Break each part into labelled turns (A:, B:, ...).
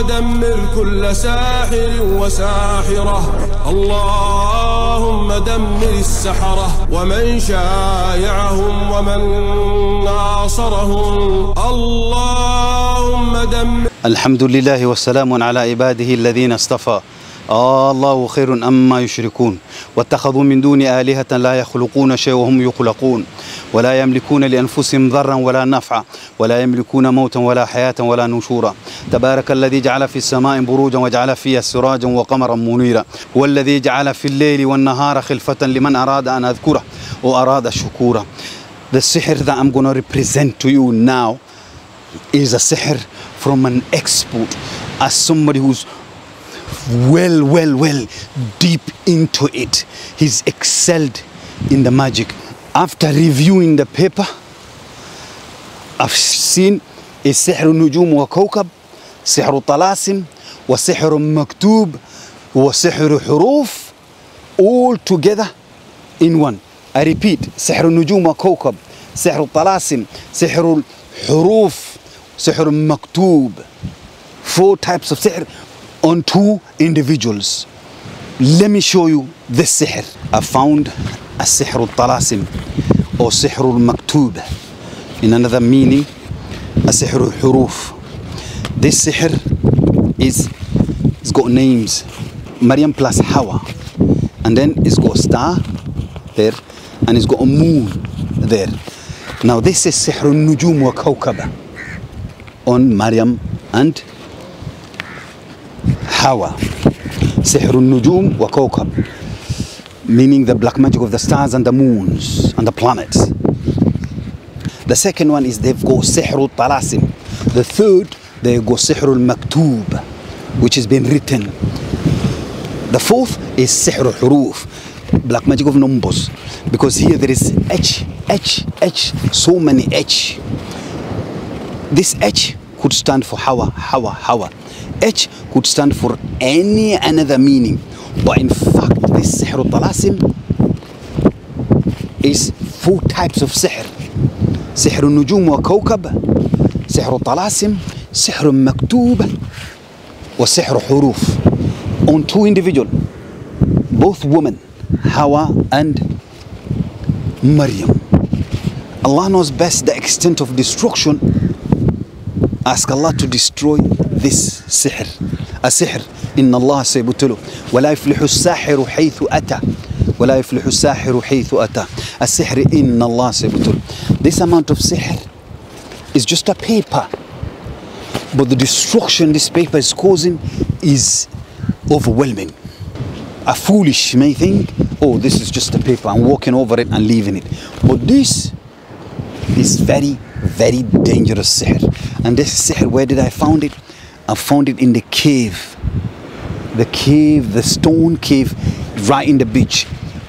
A: دمر كل ساحر وساحرة. اللهم دمر السحرة ومن شايعهم ومن ناصرهم. اللهم دمر
B: الحمد لله والسلام على عباده الذين اصطفى. آه الله خير أما يشركون. واتخذوا من دون آلهة لا يخلقون شيء وهم يخلقون. ولا يملكون لأنفسهم ضرا ولا نفعا. ولا يملكون موتا ولا حياة ولا نشورا. تبارك الذي جعل في السماء بروجا وجعل فيها سراجا وقمرا منيرا. هو الذي جعل في الليل والنهار خلفة لمن أراد أن أذكره. وأراد شكورا. The sihr that I'm going to represent to you now is a sihr from an expert as somebody who's well, well, well deep into it. He's excelled in the magic. After reviewing the paper, I've seen is سحر النجوم وكوكب سحر الطلاسم وسحر مكتوب وسحر حروف all together in one. I repeat سحر النجوم وكوكب سحر الطلاسم سحر الحروف سحر مكتوب four types of sihr on two individuals. Let me show you this sihr. I found a sihr al-talasim or sihr al-maktub. In another meaning, a sihr al-huruf. This sihr is, it's got names. Maryam plus Hawa. And then it's got a star there and it's got a moon there. Now this is sihr al-nujum wa kawkaba on Maryam and Hawa. Sihr al-Nujum wa. Meaning the black magic of the stars and the moons and the planets. The second one is they've got Sihr al-Talasim. The third, they go Sihr al-Maktub, which has been written. The fourth is Sihr al-Huruf, black magic of numbers. Because here there is H, H, H, so many H. This H could stand for Hawa, Hawa, Hawa. H could stand for any another meaning. But in fact, this Sihr al-Talasim is four types of Sihr. Wa Kawkab, Sihr al-Talasim, Sihr al-Maktub, wa Sihr al-Huruf. On two individual, both women, Hawa and Maryam. Allah knows best the extent of destruction ask Allah to destroy this sihr السحر إن الله سيبتله ولا يفلح الساحر حيث أتى ولا يفلح الساحر حيث أتى السحر إن الله سيبتله This amount of sihr is just a paper but the destruction this paper is causing is overwhelming a foolish may think oh this is just a paper I'm walking over it and leaving it but this is very very dangerous sihr. And this sihr where did I found it? I found it in the cave. The cave the stone cave right in the beach.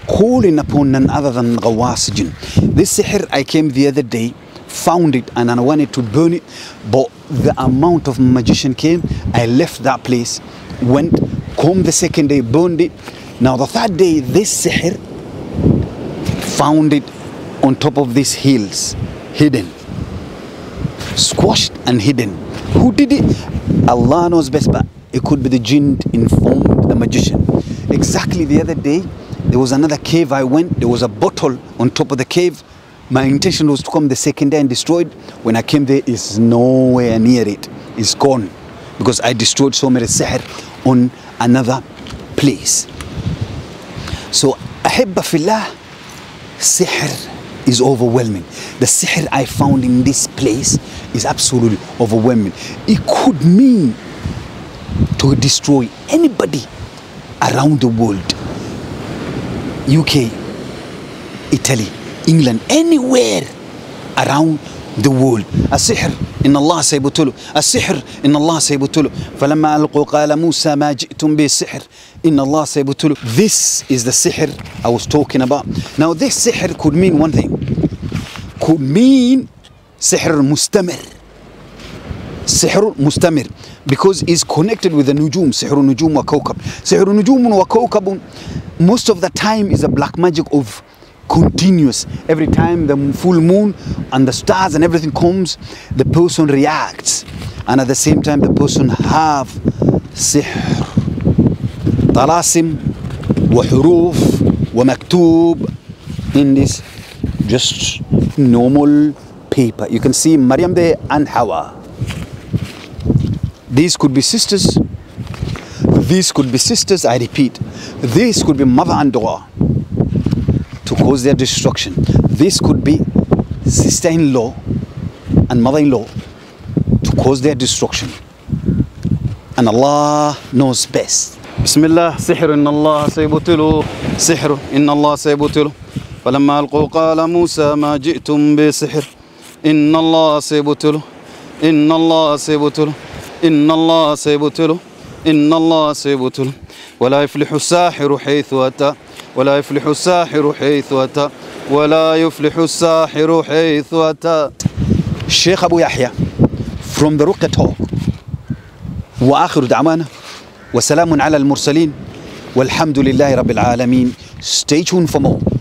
B: Calling upon none other than Ghawasijin. This sihr I came the other day found it and I wanted to burn it but the amount of magician came. I left that place went come the second day burned it. Now the third day this sihr found it on top of these hills hidden squashed and hidden. Who did it? Allah knows best, but it could be the jinn informed the magician. Exactly the other day, there was another cave I went, there was a bottle on top of the cave. My intention was to come the second day and destroy it. When I came there, it's nowhere near it. It's gone. Because I destroyed so many sihr on another place. So, أحب fillah, sihr is overwhelming. The sihr I found in this place is absolutely overwhelming. It could mean to destroy anybody around the world. UK, Italy, England, anywhere around the world. السحر إن الله سيبطله السحر إن الله سيبطله فلما ألقوا قال موسى ما جئتم به السحر إن الله سيبطله This is the sihr I was talking about. Now this sihr could mean one thing. Could mean sihr mustamir. Sihr mustamir because it's connected with the nujum, sihr nujum wa kawkab. Sihr nujum wa kawkab most of the time is a black magic of continuous. Every time the full moon and the stars and everything comes, the person reacts. And at the same time, the person have sihr. طلاسم وحروف ومكتوب in this just normal paper. You can see Maryam there and Hawa. These could be sisters. These could be sisters, I repeat. These could be mother and daughter to cause their destruction. This could be sister-in-law and mother-in-law to cause their destruction. And Allah knows best. بسم الله سحر إن الله سيبطله سحر إن الله سيبطله فلما ألقوا قال موسى ما جئتم بسحر إن الله سيبطله إن الله سيبطله إن الله سيبطله إن الله سيبطله ولا يفلح الساحر حيث أتى. ولا يفلح الساحر حيث أتى. ولا يفلح الساحر حيث أتى. الشيخ أبو يحيى from the Ruqya talk وآخر دعوانا. وسلام على المرسلين. والحمد لله رب العالمين. Stay tuned for more.